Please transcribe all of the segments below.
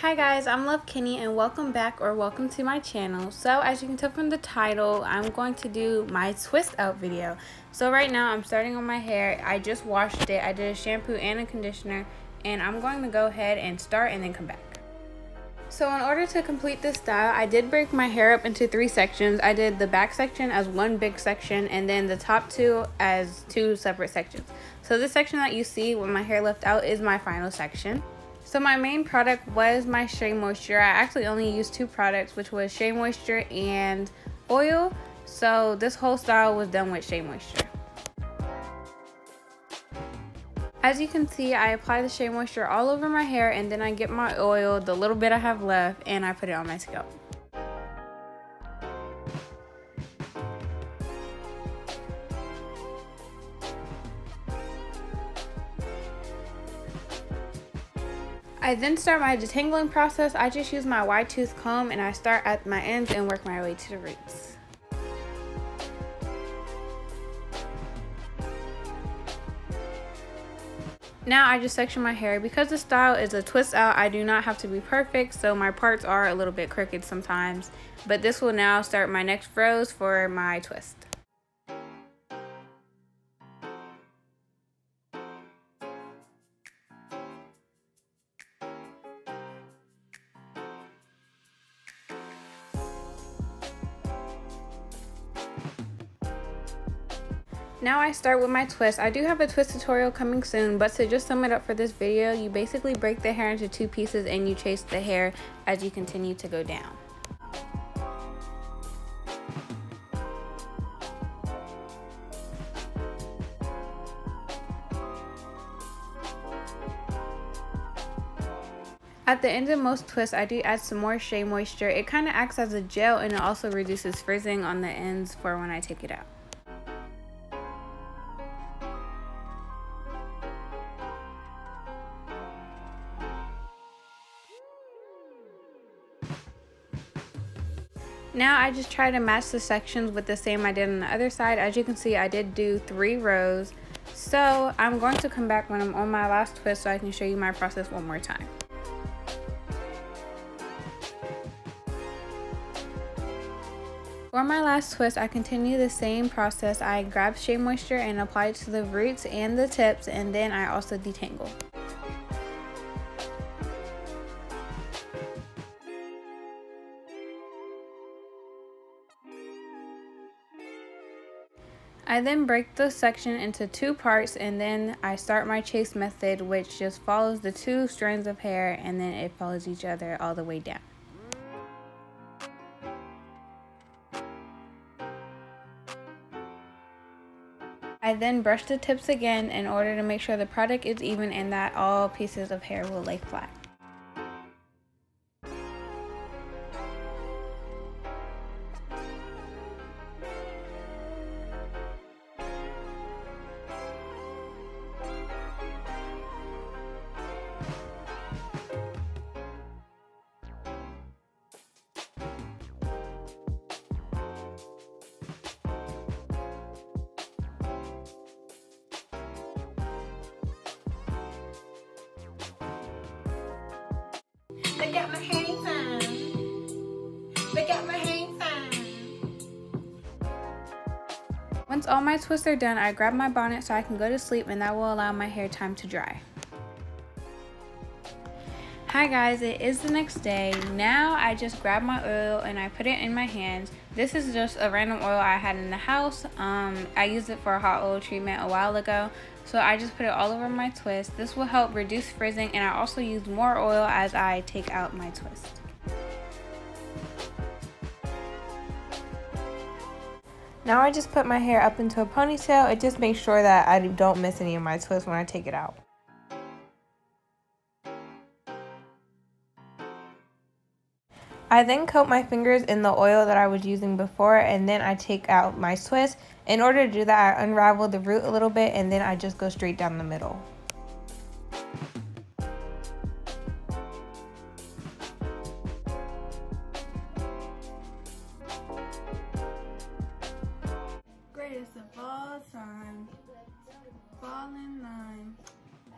Hi guys, I'm Love Kennie and welcome back or welcome to my channel. So as you can tell from the title, I'm going to do my twist out video. So right now I'm starting on my hair. I just washed it. I did a shampoo and a conditioner and I'm going to go ahead and start and then come back. So in order to complete this style, I did break my hair up into three sections. I did the back section as one big section and then the top two as two separate sections. So this section that you see with my hair left out is my final section. So my main product was my Shea Moisture. I actually only used two products, which was Shea Moisture and oil. So this whole style was done with Shea Moisture. As you can see, I apply the Shea Moisture all over my hair and then I get my oil, the little bit I have left, and I put it on my scalp. I then start my detangling process. I just use my wide tooth comb and I start at my ends and work my way to the roots. Now I just section my hair. Because the style is a twist out, I do not have to be perfect, so my parts are a little bit crooked sometimes. But this will now start my next froze for my twist. Now I start with my twist. I do have a twist tutorial coming soon, but to just sum it up for this video, you basically break the hair into two pieces and you chase the hair as you continue to go down. At the end of most twists, I do add some more Shea Moisture. It kind of acts as a gel and it also reduces frizzing on the ends for when I take it out. Now I just try to match the sections with the same I did on the other side. As you can see, I did do three rows. So I'm going to come back when I'm on my last twist so I can show you my process one more time. For my last twist, I continue the same process. I grab Shea Moisture and apply it to the roots and the tips and then I also detangle. I then break the section into two parts and then I start my chase method which just follows the two strands of hair and then it follows each other all the way down. I then brush the tips again in order to make sure the product is even and that all pieces of hair will lay flat. My hang time. My hang time. Once all my twists are done, I grab my bonnet so I can go to sleep and that will allow my hair time to dry. Hi guys, it is the next day. Now I just grab my oil and I put it in my hands. This is just a random oil I had in the house. Um, I used it for a hot oil treatment a while ago. So I just put it all over my twist. This will help reduce frizzing and I also use more oil as I take out my twist. Now I just put my hair up into a ponytail. It just makes sure that I don't miss any of my twists when I take it out. I then coat my fingers in the oil that I was using before and then I take out my twist. In order to do that, I unravel the root a little bit and then I just go straight down the middle. Greatest of all time. Fall in line.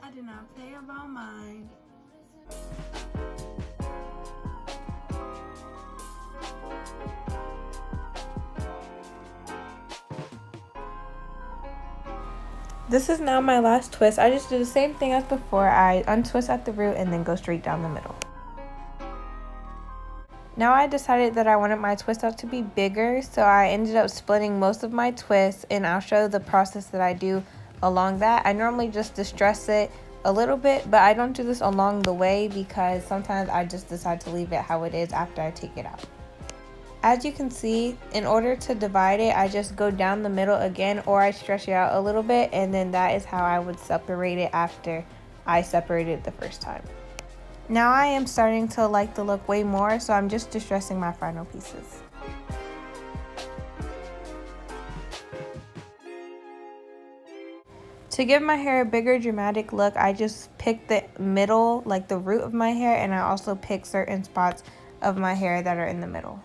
I do not play about mine. This is now my last twist. I just do the same thing as before. I untwist at the root and then go straight down the middle. Now I decided that I wanted my twist out to be bigger, so I ended up splitting most of my twists and I'll show the process that I do along that. I normally just distress it a little bit, but I don't do this along the way because sometimes I just decide to leave it how it is after I take it out. As you can see, in order to divide it, I just go down the middle again or I stretch it out a little bit and then that is how I would separate it after I separated the first time. Now I am starting to like the look way more, so I'm just distressing my final pieces. To give my hair a bigger dramatic look, I just pick the middle, like the root of my hair, and I also pick certain spots of my hair that are in the middle.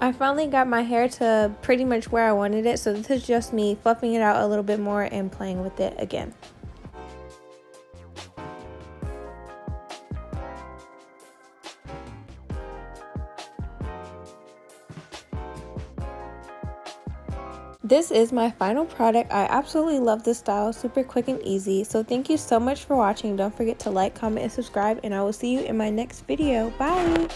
I finally got my hair to pretty much where I wanted it, so this is just me fluffing it out a little bit more and playing with it again. This is my final product. I absolutely love this style, super quick and easy. So thank you so much for watching. Don't forget to like, comment, and subscribe, and I will see you in my next video. Bye!